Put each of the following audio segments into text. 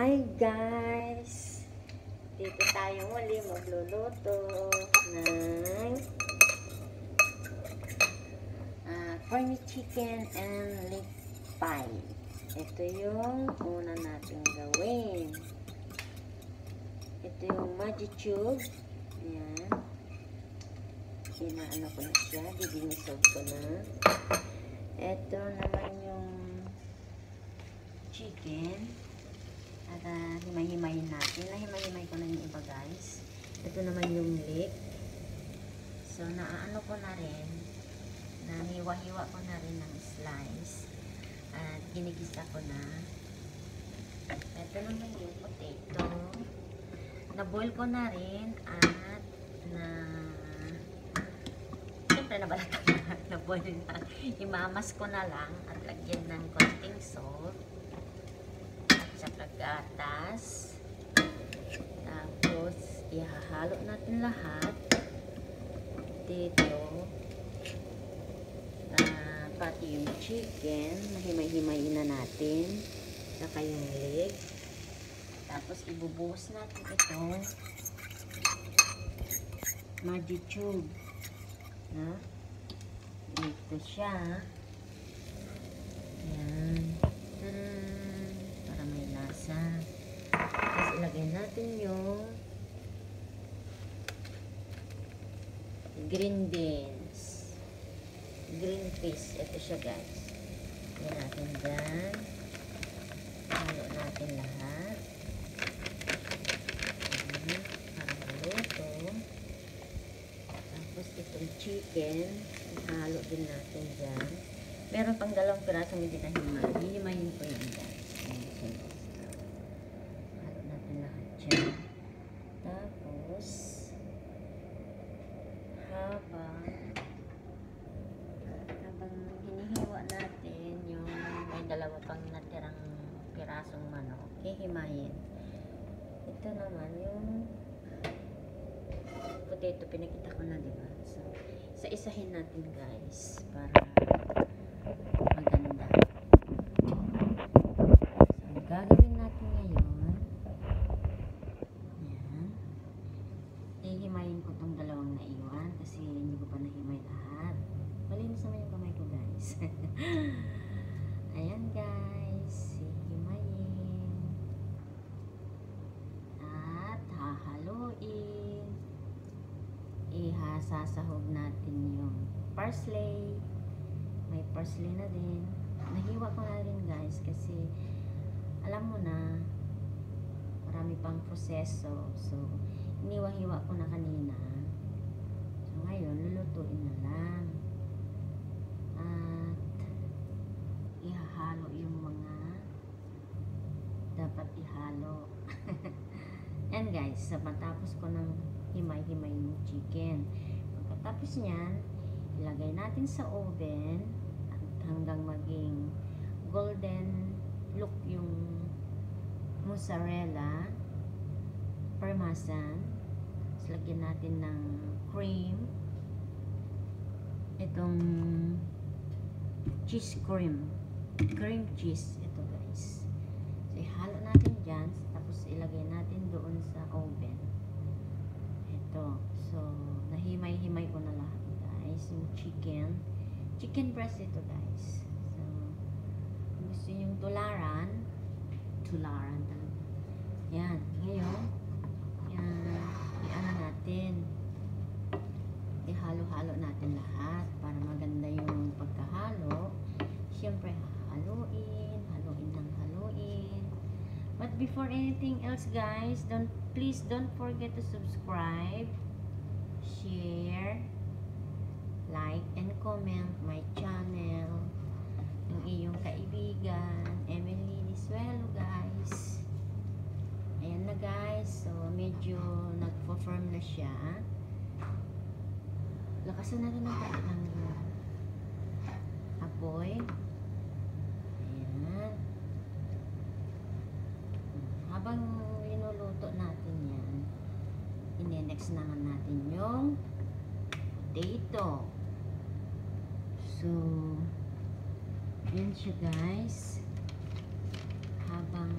Hi guys! Dito tayo muli magluluto ng ah, corny chicken and leek pie. Ito yung una natin gawin. Ito yung magic tube. Ayan. Inaano ko na siya. Didinisog ko na. Ito naman yung chicken. At uh, himay-himayin natin. Nahimay-himay ko na yung iba guys. Ito naman yung leek. So, naano ko na rin. Nahiwa-hiwa ko na rin ng slice. At ginigisa ko na. Ito naman yung potato. Na-boil ko na rin. At na... Siyempre nabalatan na. Na-boil na. Imamas ko na lang. At lagyan ng konting salt saka gatas. Ihahalo natin lahat dito. Uh, pati yung chicken, mahimay-himayin na natin. Saka yung leg. Tapos, ibubuhos natin ito. Magic tube. Na? Dito siya. Yan. Tadaan! Para may lasa. Tapos ilagay natin yung green beans. Green peas. Ito siya guys. Yan natin dyan. Halo natin lahat. Maluto. Tapos itong chicken. Halo din natin dyan. Meron pang dalawang pirasong hindi na himay. Hihimayin ko yan guys. Ayan siya, guys. Halo natin lahat dyan. Tapos, habang habang hinihiwa natin yung may dalawa pang natirang pirasong manok, hihimayin. Ito naman yung potato, pinakita ko na, di ba? So, isa-isahin natin guys para maganda. So, ang gagawin natin ngayon, yan, ihimayin ko tong dalawang naiwan kasi hindi ko pa nahimay lahat. Malinis naman yung kamay ko guys. parsley. May parsley na din. Nahiwa ko na rin guys kasi alam mo na marami pang proseso. So, iniwa-hiwa ko na kanina. So, ngayon, lulutuin na lang. At ihahalo yung mga dapat ihalo. Yan guys, sa matapos ko ng himay-himay yung chicken. Pagkatapos niyan, ilagay natin sa oven hanggang maging golden look yung mozzarella parmesan. Tapos lagyan natin ng cream. Itong cheese cream. Cream cheese ito guys. So ihalo natin dyan. Tapos ilagay natin doon sa oven. Ito. So nahimay-himay ko na lahat guys yung chicken. Chicken breast ito guys. So kung gusto yung tularan tularan talaga. Yan ngayon yan i-ano natin. Ihalo-halo natin lahat para maganda yung pagkahalo. Syempre haluin haluin ng haluin. But before anything else guys don't please don't forget to subscribe share like and comment my channel. Yung iyong kaibigan Emily Disuelo guys. Ayan na guys. So medyo nagpo-firm na siya. Lakasan natin ang pati ng apoy. Ayan. Habang linuluto natin yan inenex naman natin yung potato so yun siya guys habang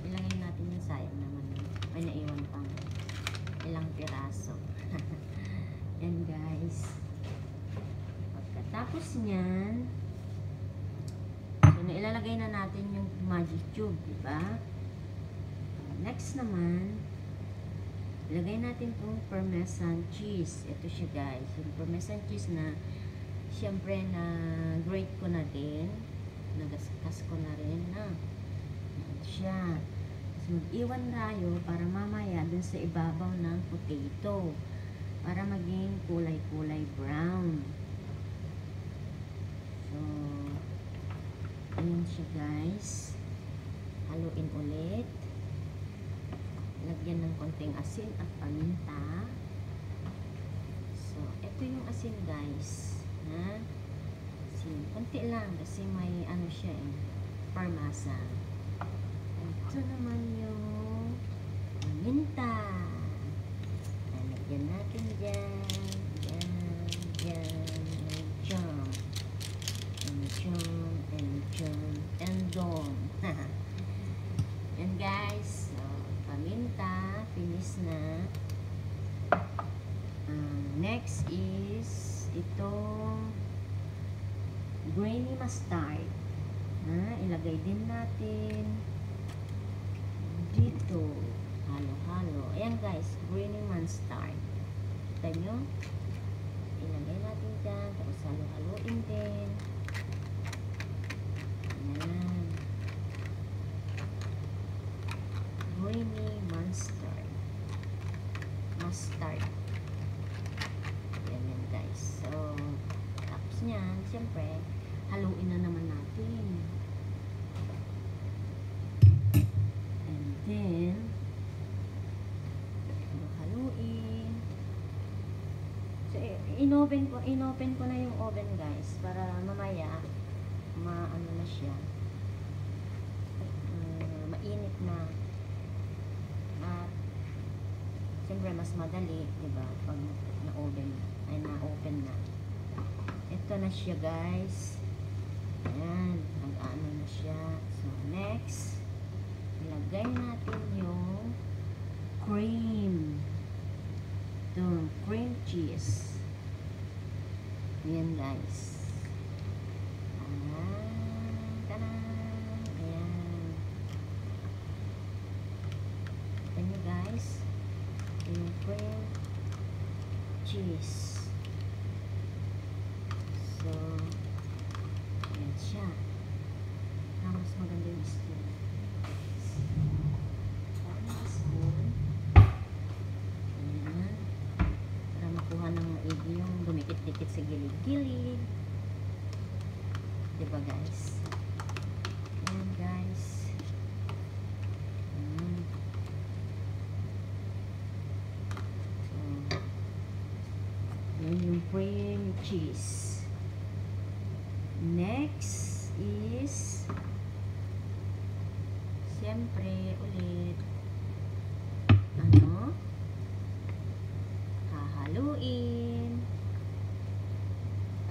ilagay natin sayang naman. May naiwan pang ilang piraso. Yan guys. Pagkatapos niyan, so ilalagay na natin yung magic tube, di ba? Next naman, ilagay natin itong parmesan cheese. Ito siya guys. Yung parmesan cheese na syempre na grate ko na din. Nagaskas ko na rin na. Yan siya. Tapos mag-iwan tayo para mamaya dun sa ibabaw ng potato. Para maging kulay-kulay brown. So, ayan siya guys. Haluin ulit. Lagyan ng konting asin at paminta. So, ito yung asin guys. Ha? Asin. Konti lang kasi may ano siya eh. Parmesan. Ito naman yung paminta. Lagyan natin dyan. Dyan. Dyan. And jam. And jam. And jam. And don. Yan guys. So, paminta. Finish na. Um, next is itong grainy mustard. Ha, ilagay din natin dito. Halo-halo. Ayan guys, grainy mustard. Kita nyo? Ilagay natin dyan. Tapos halo-haloin din. Ayan. Grainy mustard. Mustard. Ayan yan guys. So, tapos niyan, siyempre, haluin na naman natin. And then, haluin. So, inopen ko, inopen ko na yung oven guys para mamaya maano na siya. Uh, mainit na. At siyempre mas madali, 'di ba? Pag na-oven ay na-open na. Ito na siya guys. Ayan, nag-ano na siya. So, next, ilagay natin yung cream. Ito, cream cheese. Ayan guys. Ayan. Tanan! Ayan. Ito nyo guys. Yung cream cheese. So, ayan siya. Ah, mas maganda yung spoon. Parang yung spoon. Ayan. Para makuha ng maigi yung dumikit-dikit sa gilid-gilid. Diba guys? Ayan guys. Ayan. So, yun yung cream cheese. Next is siyempre ulit ano hahaluin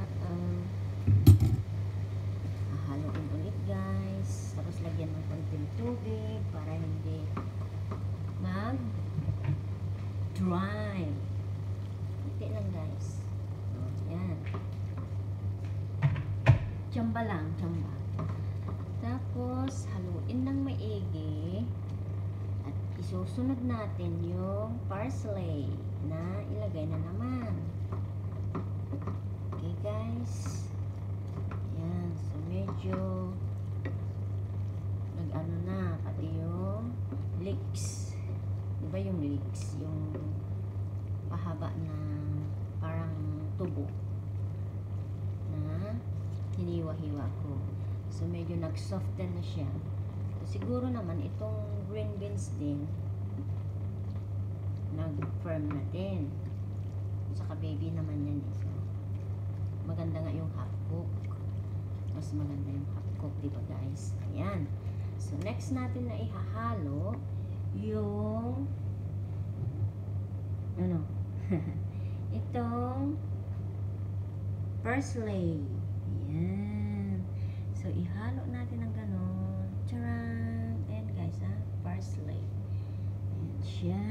uh-oh hahaluin ulit guys tapos lagyan ng konting tubig para hindi mag dry Kunti lang guys so, yan Lang, tsamba. Tapos, haluin ng maigi. At isusunod natin yung parsley na ilagay na naman. Okay guys. Yan. So, medyo nag-ano na. Pati yung leeks. Diba yung leeks? Yung pahaba na parang tubo hiniwa-hiwa ko. So, medyo nag-soften na siya. So, siguro naman, itong green beans din, nag-firm na din. Saka baby naman yan. eh. So, maganda nga yung half cook. Mas maganda yung half cook, di ba guys? Ayan. So, next natin na ihahalo, yung, ano, itong parsley. So, ihalo natin ng ganon. Charan! Ayan guys, ha? parsley. Ayan siya.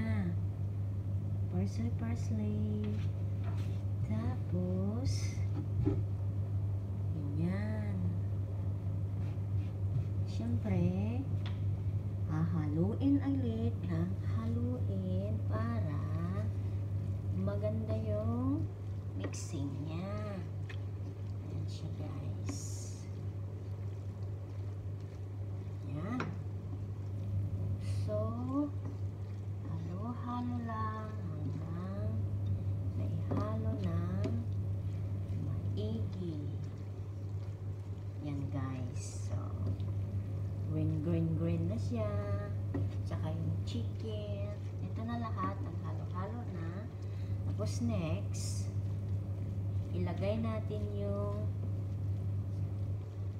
Parsley, parsley. Tapos, ganyan. Siyempre, hahaluin ulit ng haluin para maganda yung mixing niya. Ayan siya guys. Ayan. So, halo-halo lang hanggang naihalo ng maigi. Yan guys. So, green, green, green na siya. Tsaka yung chicken. Ito na lahat. Ang halo-halo na. Tapos next, ilagay natin yung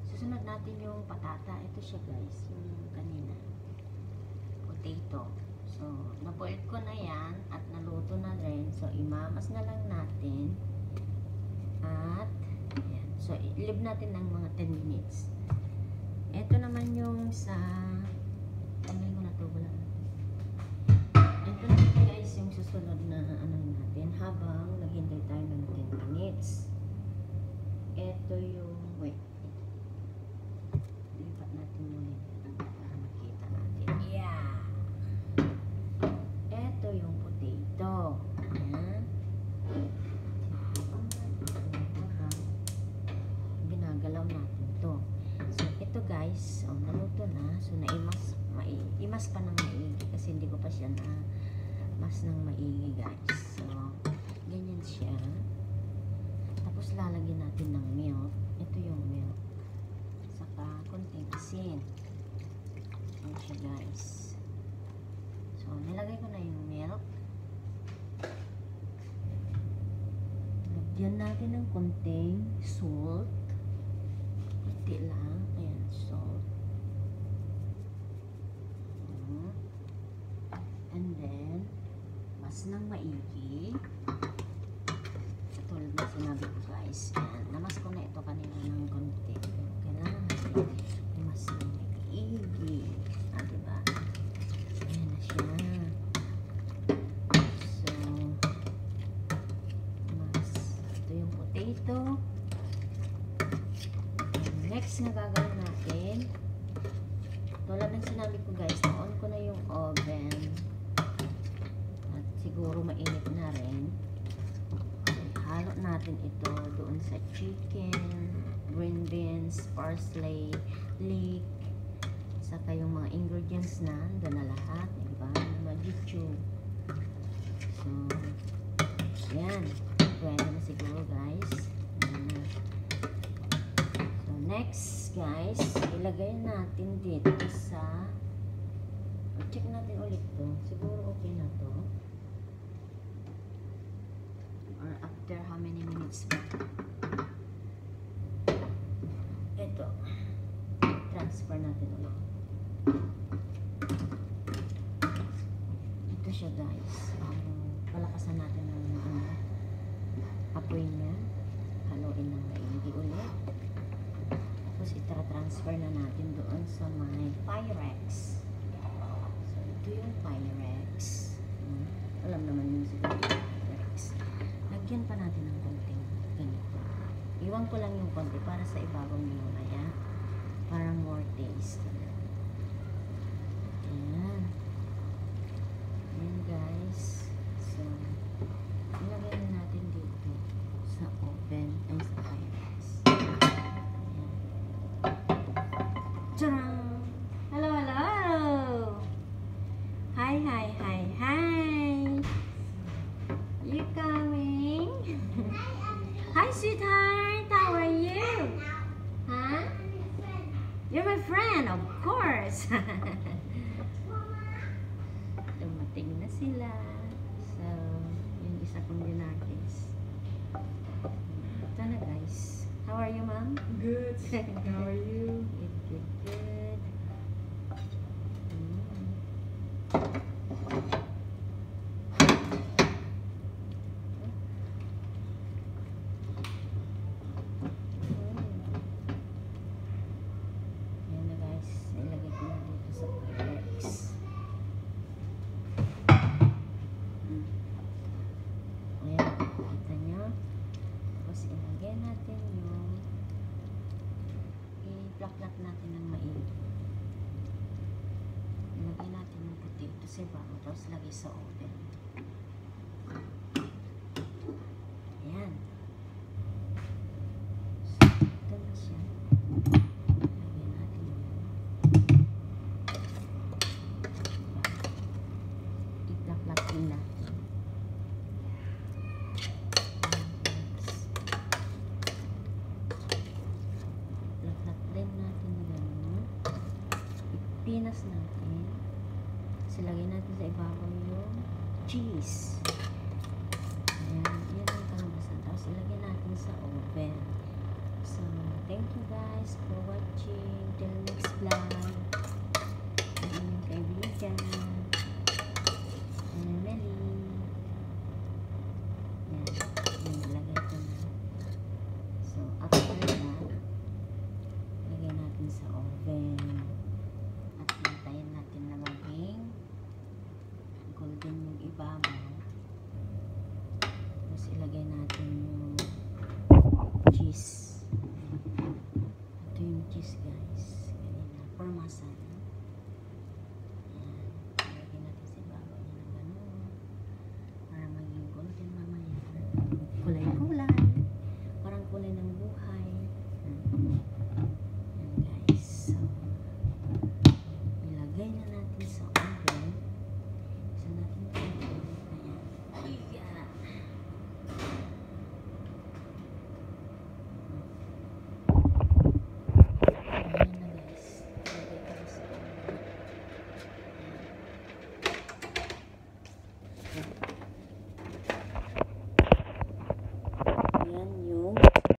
susunod natin yung patata. Ito siya guys. Yung kanina. Potato. So, naboil ko na yan at naluto na rin. So, imamas na lang natin. At. So, i-leave natin ng mga 10 minutes. Ito naman yung sa tanggalin ko na to wala. Ito naman guys yung susunod na ano natin habang naghintay tayo ng 10 minutes. Ito yung wait. Lipat natin muna ito para makita natin. Yeah. Ito yung potato. Ayan. Habang ginagalaw natin to. So, ito guys, oh, naluto na. So, naimas, imas pa ng maigi kasi hindi ko pa siya na mas ng maigi guys. So, ganyan siya. Tapos, lalagyan natin ng milk. Ito yung milk. Saka, konting asin. Ayan siya guys. So, nilagay ko na yung milk. Lagyan natin ng konting salt. Kunti lang. Ayan, salt. Mhm. And then, mas ng maigi. Katulad na sinabi ko guys. Ayan, namas ko na ito kanina ng konti. Kailangan natin mas ng maigi. Ah, diba? Ayan na siya. So, mas, ito yung potato. Next na gagawin natin, tulad ng sinabi ko guys, na-on ko na yung oven. At siguro mainit na rin. Halo natin ito doon sa chicken, green beans, parsley, leek, saka yung mga ingredients na, doon na lahat, diba? Magichu. So, yan. Pwede na siguro guys. So, next, guys, ilagay natin dito sa check natin ulit to. Siguro okay na to. Or after how many minutes ba? Ito. Transfer natin ulit. Ito siya, guys. Um, palakasan natin ng ano, apoy niya. Haluin ng maigi ulit. Tapos itra-transfer na natin doon sa may Pyrex. So, ito yung Pyrex. Hmm. Alam naman yun siguro yung Pyrex. Lagyan pa natin ng konting ganito. Iwan ko lang yung konti para sa ibabaw niyo mamaya. Para more taste. Ayan. Ayan guys. So, ilagay na natin dito sa oven ay sa Pyrex. Ayan. Tcharam! Hello, hello! Hi, hi, hi, hi! You coming? hi, sweetheart! How are you? Huh? You're my friend, of course! Dumating na sila. So, yung isa kong dinakis. Ito na guys. How are you, ma'am? Good. How are you? Good, good, good. Mm. Mm. Ayan na guys, ilagay ko na dito sa Pyrex. ilagay natin yung i-plak-plak natin ng maigi. Ilagay natin yung potato sa ibabaw, tapos lagay